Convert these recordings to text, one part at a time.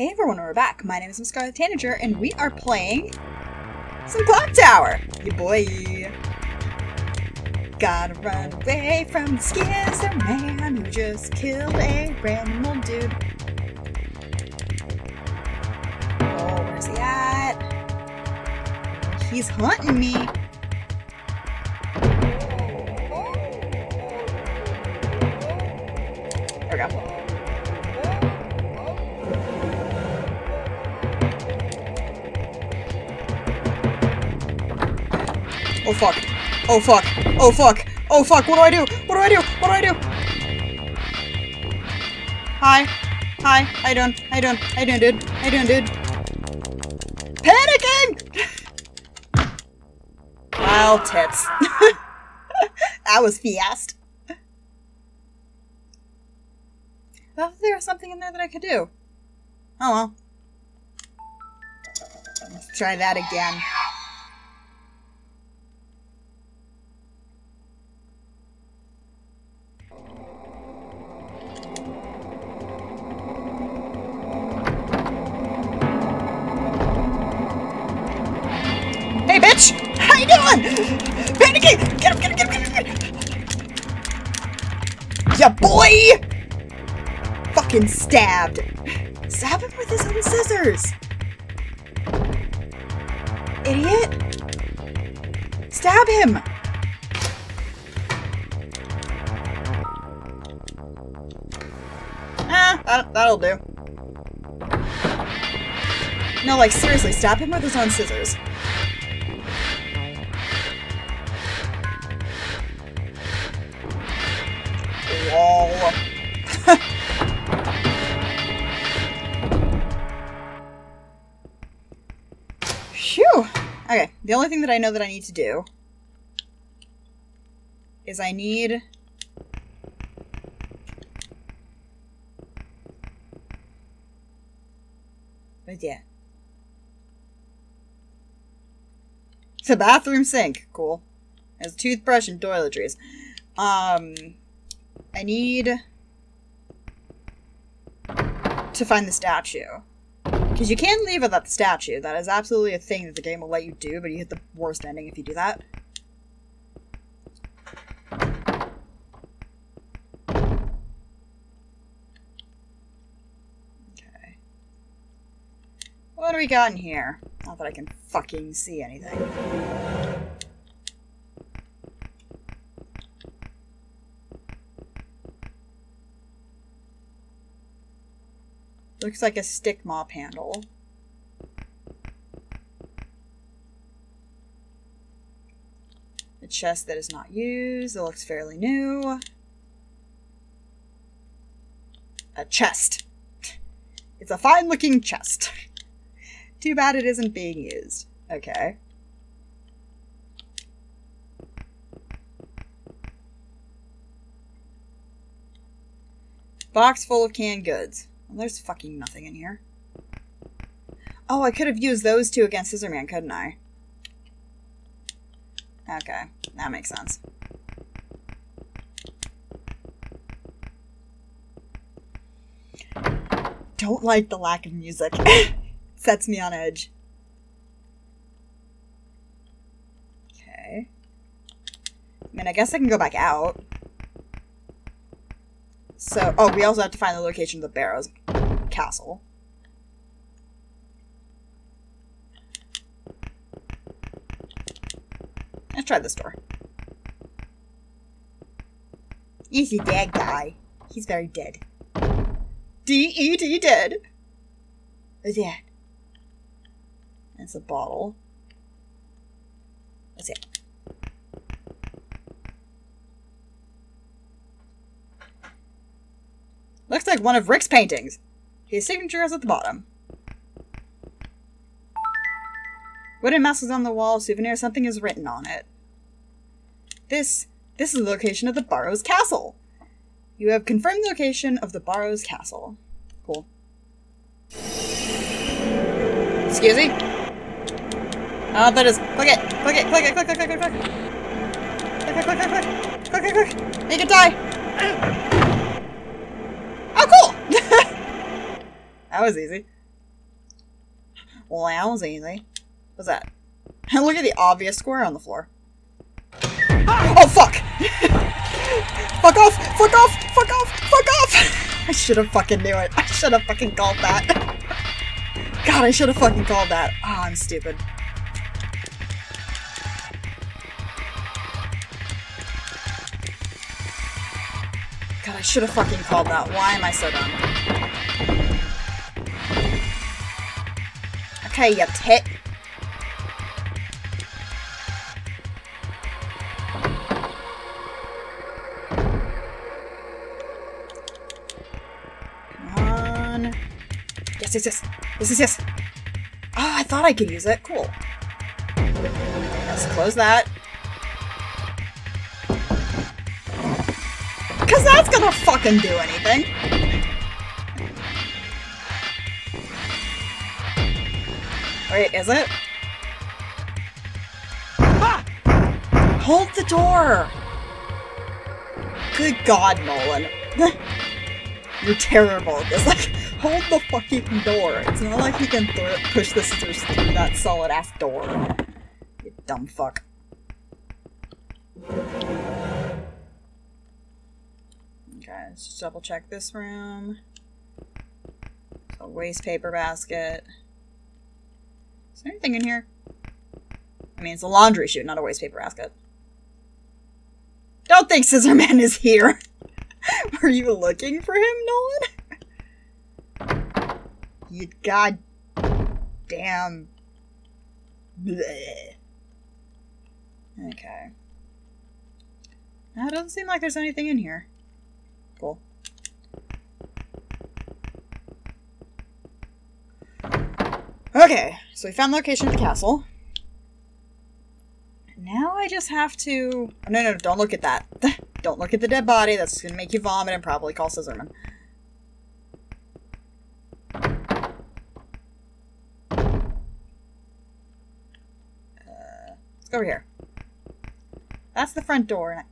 Hey everyone, we're back. My name is Scarlet Tanager, and we are playing some Clock Tower. You boy. Gotta run away from the Skizzer man who just killed a random old dude. Oh, where's he at? He's hunting me. Oh fuck. Oh fuck. Oh fuck. Oh fuck. What do I do? What do I do? What do I do? Hi. Hi. How you doing? How you doing, dude? You doing, dude? Panicking! Wild tits. that was fast. Oh, there was something in there that I could do. Oh well. Let's try that again. Fucking stabbed. Stab him with his own scissors. Idiot. Stab him! Ah, that, that'll do. No, like, seriously, stab him with his own scissors. The only thing that I know that I need to do is I need But yeah. It's a bathroom sink. Cool. Has a toothbrush and toiletries. Um, I need to find the statue. Because you can leave without the statue. That is absolutely a thing that the game will let you do, but you hit the worst ending if you do that. Okay. What do we got in here? Not that I can fucking see anything. Looks like a stick mop handle. A chest that is not used. It looks fairly new. A chest. It's a fine looking chest. Too bad it isn't being used. Okay. Box full of canned goods. Well, there's fucking nothing in here. Oh, I could have used those two against Scissorman, couldn't I? Okay, that makes sense. Don't like the lack of music. Sets me on edge. Okay. I mean, I guess I can go back out. So, oh, we also have to find the location of the Barrows castle. Let's try this door. A dead guy. He's very dead. D-E-D dead. What's that? That's a bottle. That's it. Like one of Rick's paintings. His signature is at the bottom. Wooden masks on the wall, souvenir, something is written on it. This, this is the location of the Barrows Castle. You have confirmed the location of the Barrows Castle. Cool. Excuse me? Oh, that is. Click it! Click it! Click it! Click, click, click, click, click! Click, click, click, click, click! Click, click, click! Make it die! Oh, cool! That was easy. Well, that was easy. What's that? And look at the obvious square on the floor. Oh, fuck! fuck off! Fuck off! Fuck off! Fuck off! I should have fucking knew it. I should have fucking called that. God, I should have fucking called that. Oh, I'm stupid. God, I should have fucking called that. Why am I so dumb? Okay, you tit. Yes, yes, yes. Yes, yes, yes. Oh, I thought I could use it. Cool. Let's close that. Because that's gonna fucking do anything. Wait, is it? Ah! Hold the door! Good god, Nolan. You're terrible at this. Like, hold the fucking door. It's not like you can push scissors through that solid ass door. You dumb fuck. Okay, let's just double check this room. It's A waste paper basket. Is there anything in here? I mean, it's a laundry chute, not a waste paper basket. Don't think Scissorman is here. Were you looking for him, Nolan? you god damn. Bleh. Okay. That doesn't seem like there's anything in here. Cool. Okay, so we found the location of the castle. Now I just have to... Oh, no, no, don't look at that. don't look at the dead body. That's going to make you vomit and probably call Scissorman. Uh, let's go over here. That's the front door.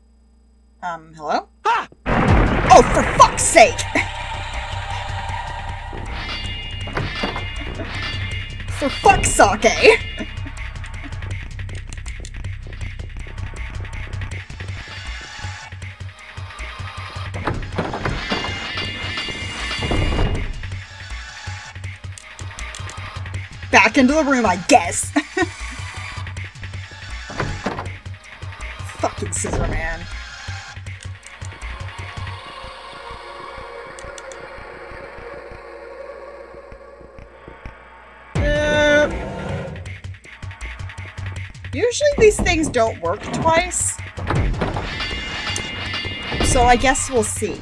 Um, hello? Ah! Oh, for fuck's sake! for fuck's sake! Back into the room, I guess. Fucking scissor man. Things don't work twice. So I guess we'll see.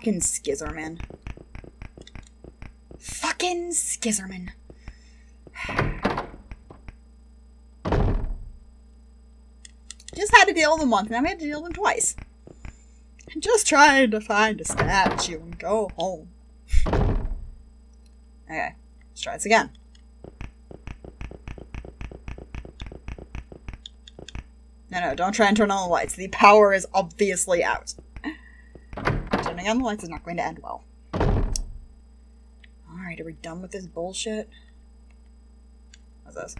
Fucking Skizerman. Fucking Skizerman. Just had to deal with them once, now we had to deal with them twice. Just trying to find a statue and go home. Okay, let's try this again. No, no, don't try and turn on the lights. The power is obviously out. On the lights is not going to end well. Alright, are we done with this bullshit? What's this?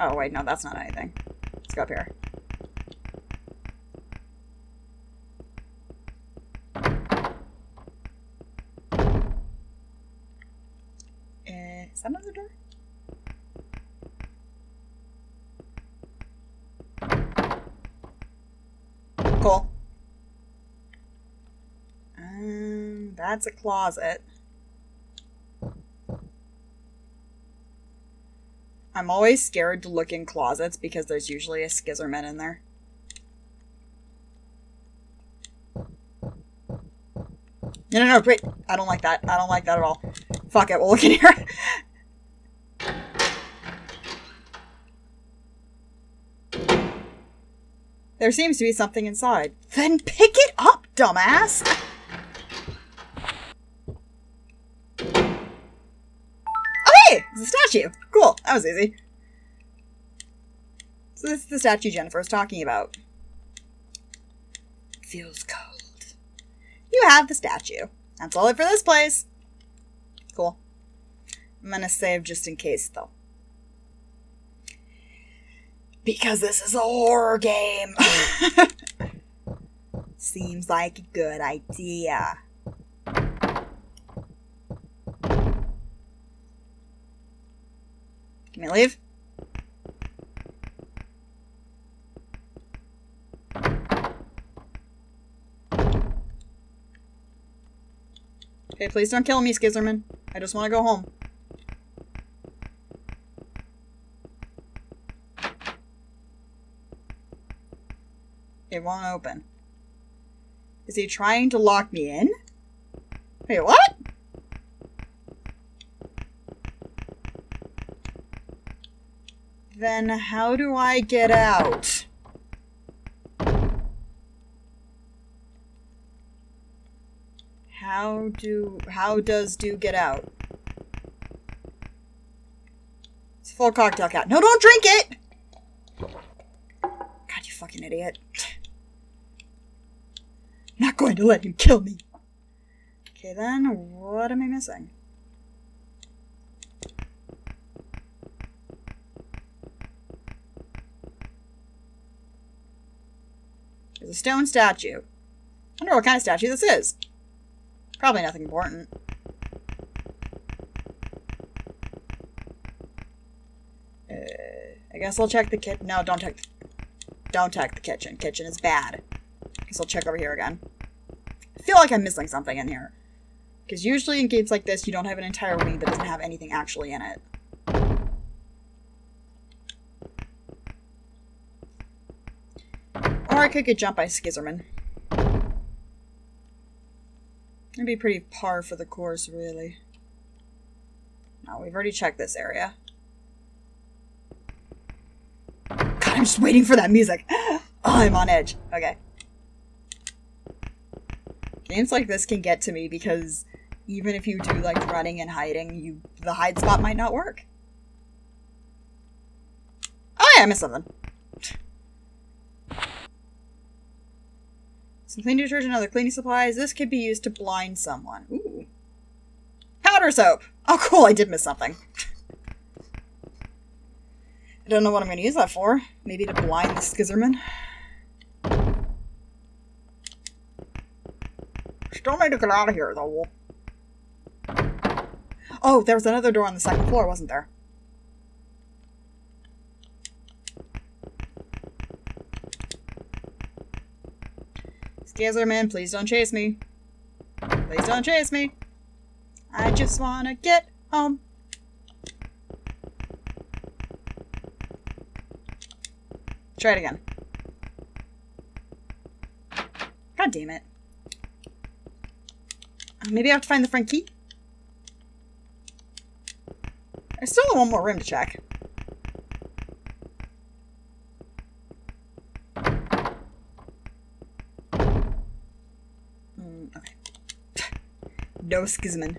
Oh, wait, no, that's not anything. Let's go up here. Eh, is that another door? Cool. Um, that's a closet. I'm always scared to look in closets because there's usually a skizerman in there. No, no, no, wait. I don't like that. I don't like that at all. Fuck it, we'll look in here. There seems to be something inside. Then pick it up, dumbass! Oh, hey! It's a statue! Cool, that was easy. So this is the statue Jennifer was talking about. Feels cold. You have the statue. That's all it for this place. Cool. I'm gonna save just in case, though. Because this is a horror game. Seems like a good idea. Can we leave? Okay, please don't kill me, Skizerman. I just want to go home. It won't open. Is he trying to lock me in? Wait, what? Then how do I get out? How do how does do get out? It's a full cocktail cat. No, don't drink it! God, you fucking idiot. Not going to let him kill me. Okay, then what am I missing? There's a stone statue. I wonder what kind of statue this is. Probably nothing important. Uh, I guess I'll check the kit. No, don't check. Don't check the kitchen. Kitchen is bad. I guess I'll check over here again. I feel like I'm missing something in here. Because usually in games like this, you don't have an entire wing that doesn't have anything actually in it. I could get jumped by Skizerman. It'd be pretty par for the course, really. No, we've already checked this area. God, I'm just waiting for that music. Oh, I'm on edge. Okay. Games like this can get to me because even if you do like running and hiding, you the hide spot might not work. Oh yeah, I missed something. Some cleaning detergent other cleaning supplies. This could be used to blind someone. Ooh. Powder soap! Oh cool, I did miss something. I don't know what I'm going to use that for. Maybe to blind the Skizerman. Still need to get out of here, though. Oh, there was another door on the second floor, wasn't there? Skizerman, please don't chase me. Please don't chase me. I just want to get home. Try it again. God damn it. Uh, maybe I have to find the front key? I still have one more room to check. Mm, okay. No schisman.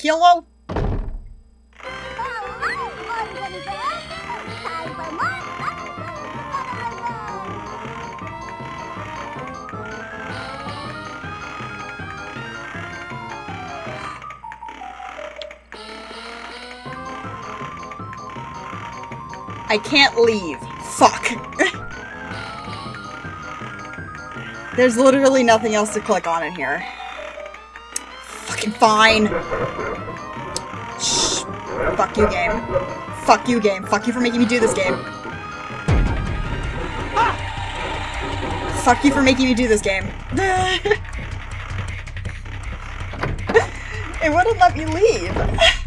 Hello? I can't leave. Fuck. There's literally nothing else to click on in here. Fucking fine. Shh. Fuck you, game. Fuck you, game. Fuck you for making me do this game. Fuck you for making me do this game. it wouldn't let me leave.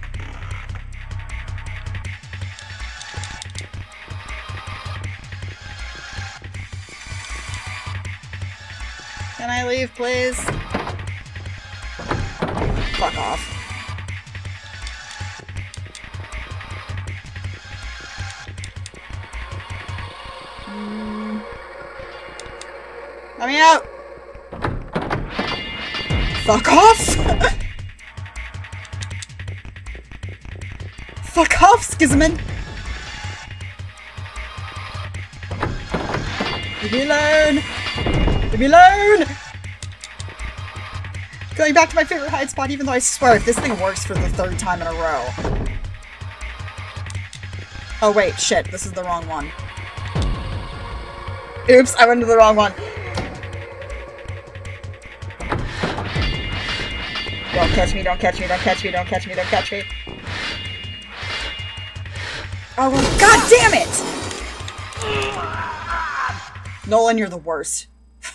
me out! Fuck off! Fuck off, Skizman! Leave me alone! Leave me alone! Going back to my favorite hide spot, even though I swear if this thing works for the third time in a row. Oh wait, shit, this is the wrong one. Oops, I went to the wrong one. Catch me, don't catch me, don't catch me, don't catch me, don't catch me. Oh, god damn it! Nolan, you're the worst.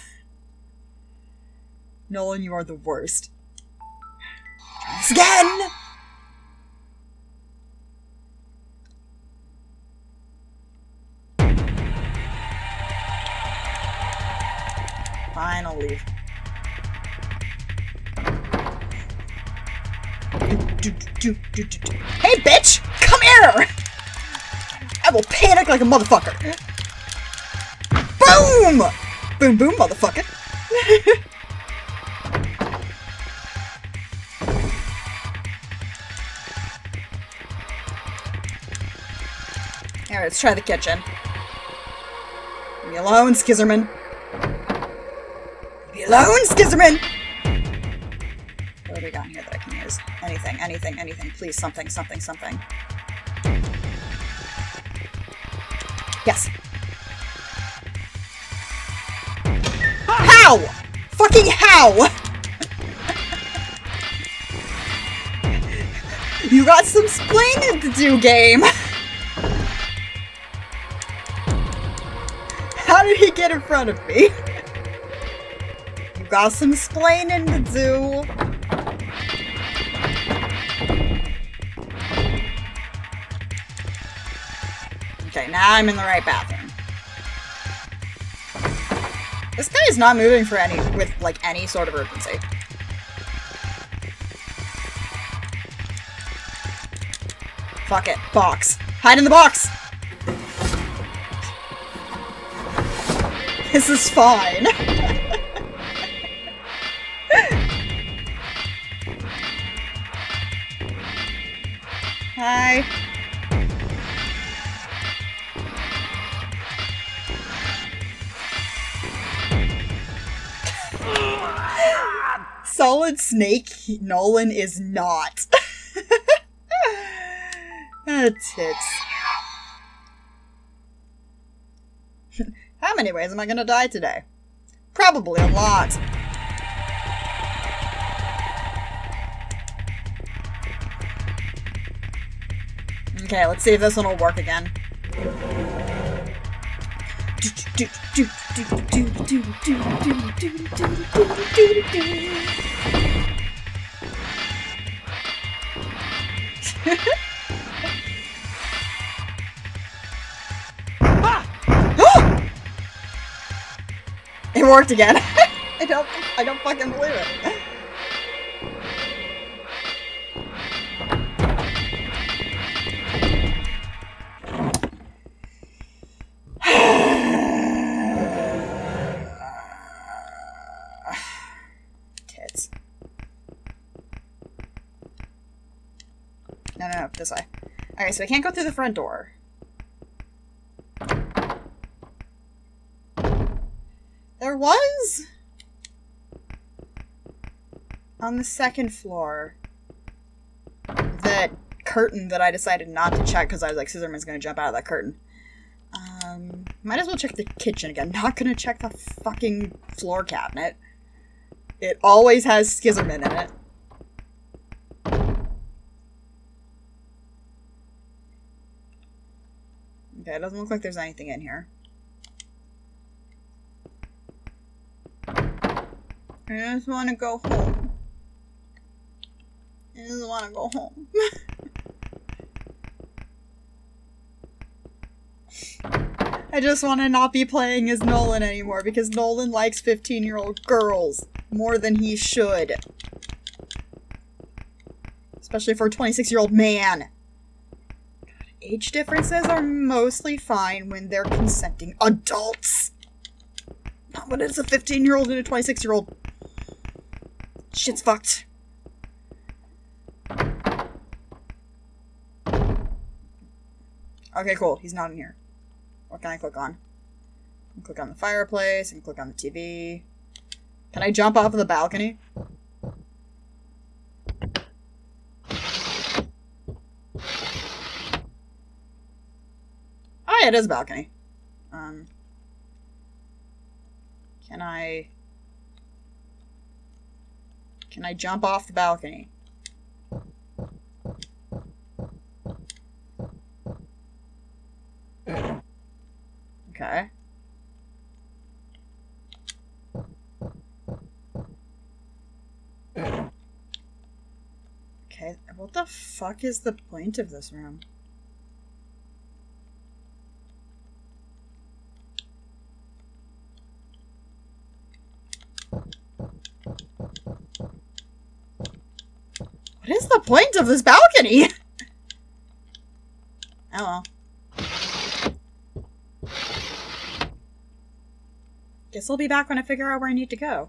Nolan, you are the worst. Try this again! Hey, bitch! Come here! I will panic like a motherfucker. Boom! Boom, boom, motherfucker. Alright, let's try the kitchen. Leave me alone, Skizerman. Leave me alone, Skizerman! What have we got here Anything, anything, anything. Please, something, something, something. Yes. How? Fucking how? you got some splaining to do, game. How did he get in front of me? You got some splaining to do. Okay, now I'm in the right bathroom. This guy is not moving for any with like any sort of urgency. Fuck it. Box. Hide in the box! This is fine. Solid Snake Nolan is not. ah, tits. How many ways am I gonna die today? Probably a lot. Okay, let's see if this one will work again. it worked again. I don't I don't fucking believe it. So I can't go through the front door. There was on the second floor that curtain that I decided not to check because I was like, Scissorman's gonna jump out of that curtain. Um, might as well check the kitchen again. Not gonna check the fucking floor cabinet. It always has Skizerman in it. Okay, it doesn't look like there's anything in here. I just want to go home. I just want to go home. I just want to not be playing as Nolan anymore because Nolan likes 15 year old girls more than he should. Especially for a 26 year old man. Age differences are mostly fine when they're consenting adults. But it's a 15 year old and a 26 year old. Shit's fucked. Okay, cool. He's not in here. What can I click on? I click on the fireplace and click on the TV. Can I jump off of the balcony? Yeah, it is a balcony. Um, can I... Can I jump off the balcony? Okay. Okay, what the fuck is the point of this room? What is the point of this balcony? oh well. Guess I'll be back when I figure out where I need to go.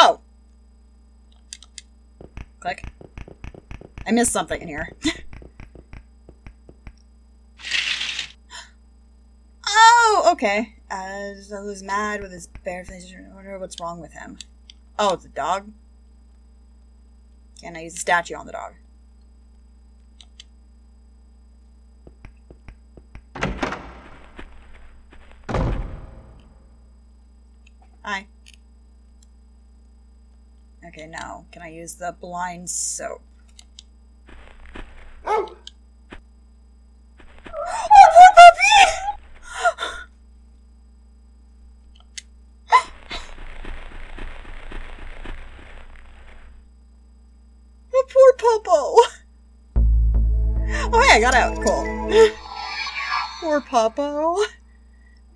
Oh! Click. I missed something in here. oh, okay. Uh, so he's mad with his bare face. I wonder what's wrong with him. Oh, it's a dog? Can I use a statue on the dog? Hi. Okay, now, can I use the blind soap? Oh! Oh, poor puppy! The poor puppo! Oh yeah, I got out. Cool. poor puppo.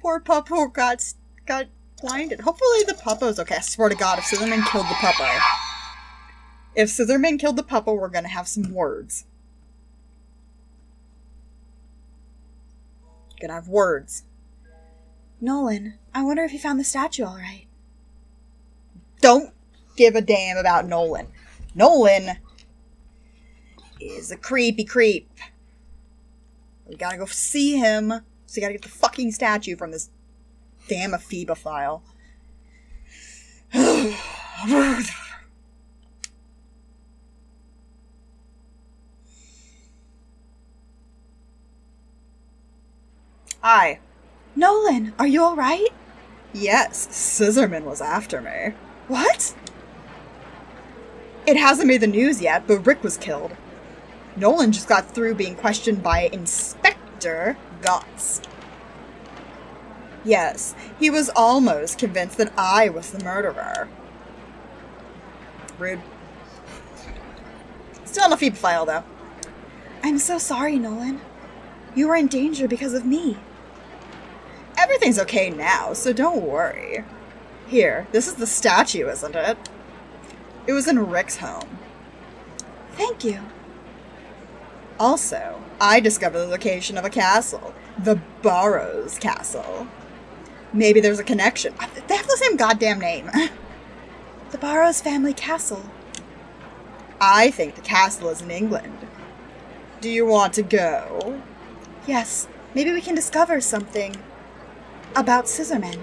Poor puppo got got blinded. Hopefully the puppo's okay. I swear to God, if Scissorman killed the puppo, if Scissorman killed the puppo, we're gonna have some words. Gonna have words. Nolan, I wonder if he found the statue all right. Don't give a damn about Nolan. Nolan is a creepy creep. We gotta go see him. So you gotta get the fucking statue from this damn amoeba file. Hi. Nolan, are you alright? Yes, Scissorman was after me. What? It hasn't made the news yet, but Rick was killed. Nolan just got through being questioned by Gotts. Yes, he was almost convinced that I was the murderer. Rude. Still on the feed file, though. I'm so sorry, Nolan. You were in danger because of me. Everything's okay now, so don't worry. Here, this is the statue, isn't it? It was in Rick's home. Thank you. Also, I discovered the location of a castle. The Barrows Castle. Maybe there's a connection. Uh, They have the same goddamn name. the Barrows family castle. I think the castle is in England. Do you want to go? Yes, maybe we can discover something about Scissorman.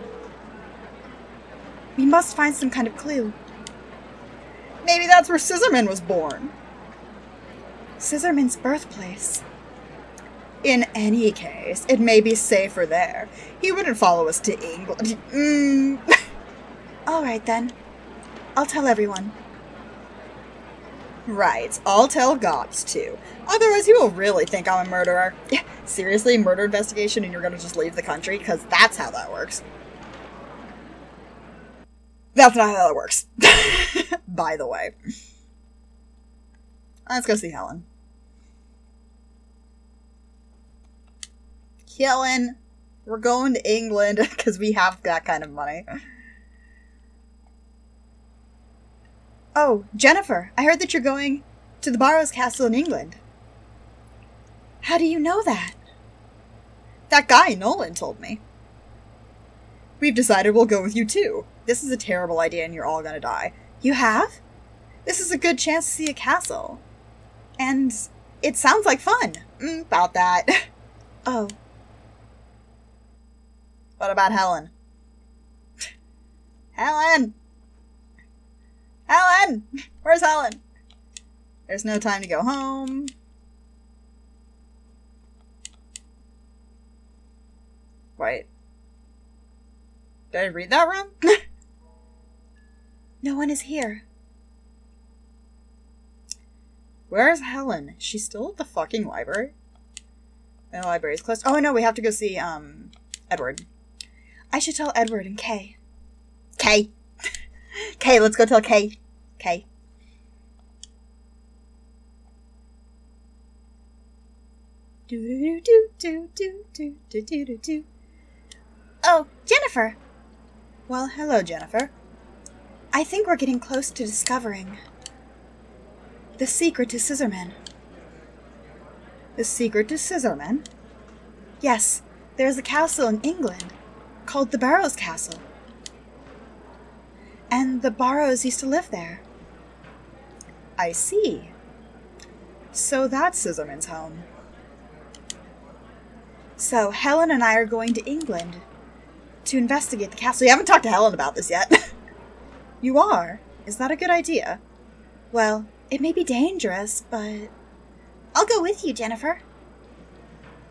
We must find some kind of clue. Maybe that's where Scissorman was born. Scissorman's birthplace. In any case, it may be safer there. He wouldn't follow us to England. Mm. All right then. I'll tell everyone. Right, I'll tell Gotts too. Otherwise, he will really think I'm a murderer. Seriously, murder investigation and you're gonna just leave the country? Because that's how that works. That's not how that works. By the way. Let's go see Helen. Helen, we're going to England because we have that kind of money. Oh, Jennifer, I heard that you're going to the Barrows Castle in England. How do you know that? That guy, Nolan, told me. We've decided we'll go with you too. This is a terrible idea and you're all gonna die. You have? This is a good chance to see a castle. And it sounds like fun. Mm, about that. oh. What about Helen? Helen! Helen! Where's Helen? There's no time to go home. Wait. Did I read that wrong? no one is here. Where's Helen? She's still at the fucking library? The library's closed. Oh, no, we have to go see, um, Edward. I should tell Edward and Kay. Kay. Kay, let's go tell Kay. Kay. Do do do do do do do do do do. Oh, Jennifer. Well, hello, Jennifer. I think we're getting close to discovering the secret to Scissorman. The secret to Scissorman? Yes, there's a castle in England called the Barrows Castle. And the Barrows used to live there. I see. So that's Scissorman's home. So Helen and I are going to England to investigate the castle. You haven't talked to Helen about this yet. you are? Is that a good idea? Well, it may be dangerous, but. I'll go with you, Jennifer.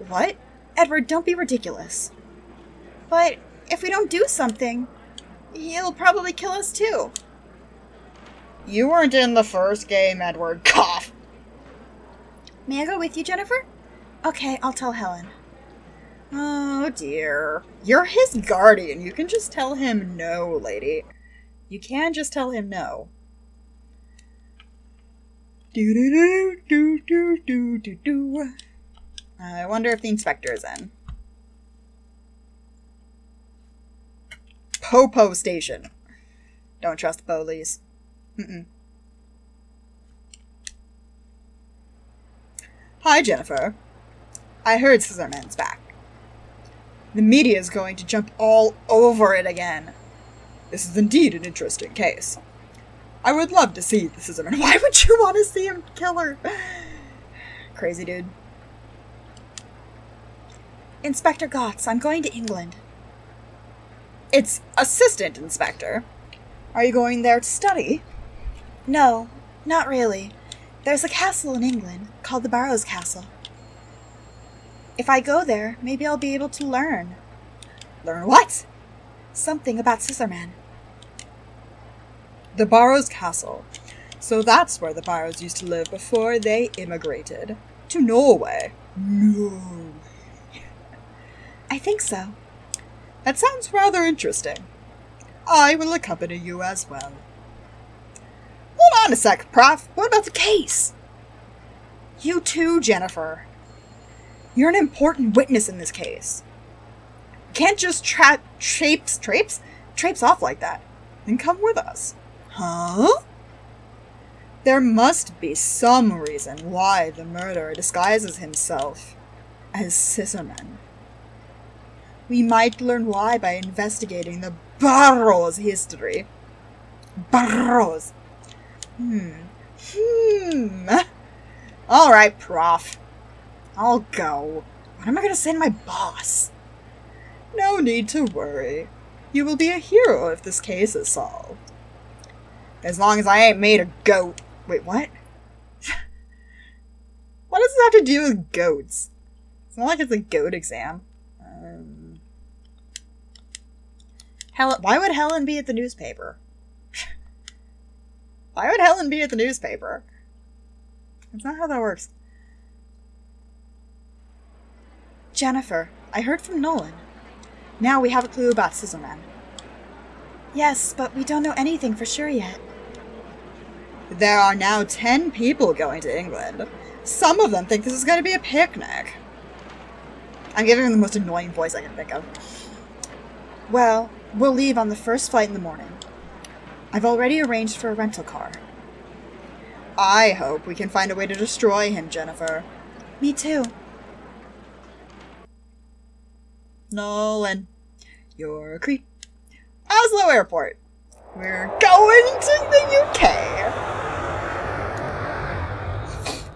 What? Edward, don't be ridiculous. But if we don't do something, he'll probably kill us too. You weren't in the first game, Edward. Cough. May I go with you, Jennifer? Okay, I'll tell Helen. Oh dear. You're his guardian. You can just tell him no, lady. You can just tell him no. Do do do do do do do do. I wonder if the inspector is in. Popo Station. Don't trust police. Mm-mm. Hi, Jennifer. I heard Scissorman's back. The media is going to jump all over it again. This is indeed an interesting case. I would love to see the Scissorman. Why would you want to see him kill her? Crazy dude. Inspector Gotts, I'm going to England. It's Assistant Inspector. Are you going there to study? No, not really. There's a castle in England called the Barrows Castle. If I go there, maybe I'll be able to learn. Learn what? Something about Scissorman. The Barrows Castle. So that's where the Barrows used to live before they immigrated. To Norway. No. I think so. That sounds rather interesting. I will accompany you as well. Hold on a sec, Prof. What about the case? You too, Jennifer. You're an important witness in this case. You can't just tra- traipse, traipse, traipse off like that. Then come with us. Huh? There must be some reason why the murderer disguises himself as Scissorman. We might learn why by investigating the Barrows history. Barrows. Hmm. Hmm. All right, prof. I'll go. What am I going to say to my boss? No need to worry. You will be a hero if this case is solved. As long as I ain't made a goat. Wait, what? what does this have to do with goats? It's not like it's a goat exam. Um, Helen, why would Helen be at the newspaper? why would Helen be at the newspaper? That's not how that works. Jennifer, I heard from Nolan. Now we have a clue about Scissorman. Yes, but we don't know anything for sure yet. There are now ten people going to England. Some of them think this is going to be a picnic. I'm giving him the most annoying voice I can think of. Well, we'll leave on the first flight in the morning. I've already arranged for a rental car. I hope we can find a way to destroy him, Jennifer. Me too. Nolan, you're a creep. Oslo Airport. We're going to the UK.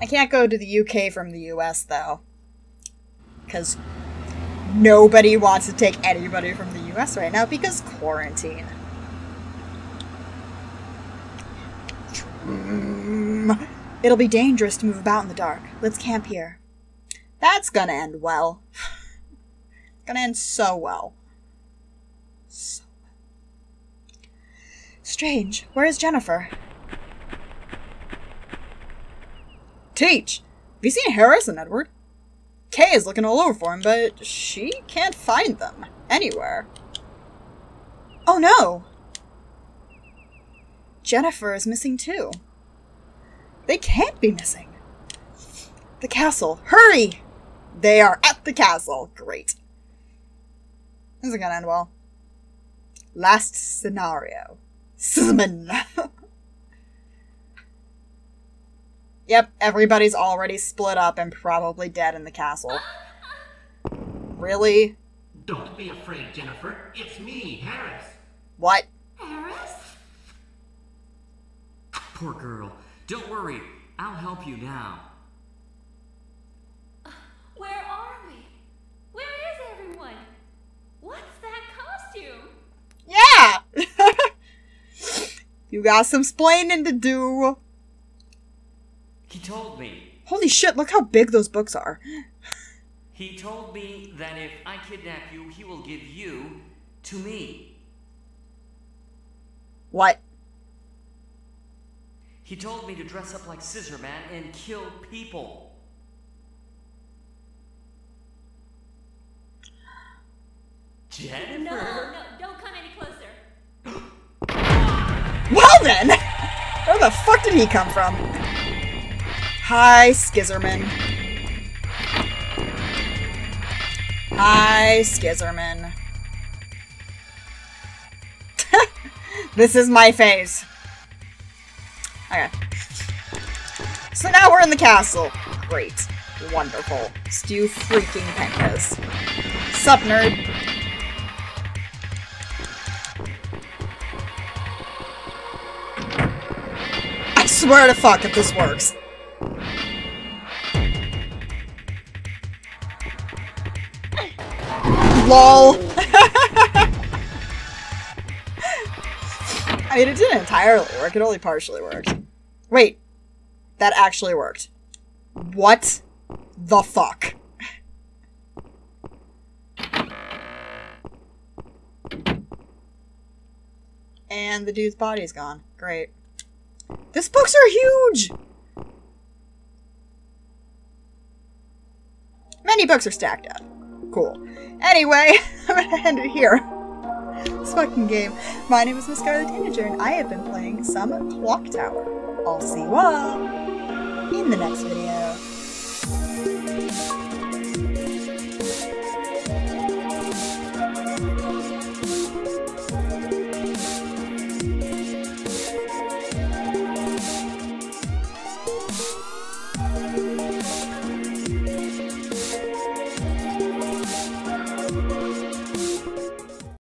I can't go to the UK from the US though. Because nobody wants to take anybody from the US right now because quarantine. Mm. It'll be dangerous to move about in the dark. Let's camp here. That's gonna end well. gonna end so well. So well. Strange. Where is Jennifer? Teach! Have you seen Harris and Edward? Kay is looking all over for him, but she can't find them anywhere. Oh no! Jennifer is missing too. They can't be missing. The castle. Hurry! They are at the castle. Great. This is gonna end well. Last scenario. Summon. yep, everybody's already split up and probably dead in the castle. Really? Don't be afraid, Jennifer. It's me, Harris. What? Harris? Poor girl. Don't worry. I'll help you now. Uh, where are we? Where is everyone? What's that costume? Yeah! you got some splaining to do. He told me. Holy shit, look how big those books are. He told me that if I kidnap you, he will give you to me. What? He told me to dress up like Scissor Man and kill people. Jennifer? No, no, don't come any closer. Well then! Where the fuck did he come from? Hi, Skizerman. Hi, Skizerman. This is my phase. Okay. So now we're in the castle. Great. Wonderful. Stew freaking Penkas. Sup, nerd? I swear to fuck if this works. LOL. I mean, it didn't entirely work. It only partially worked. Wait. That actually worked. What the fuck? And the dude's body's gone. Great. These books are huge! Many books are stacked up. Cool. Anyway, I'm gonna end it here. Fucking game. My name is Miss Scarlet Tanager, and I have been playing some Clock Tower. I'll see you all in the next video.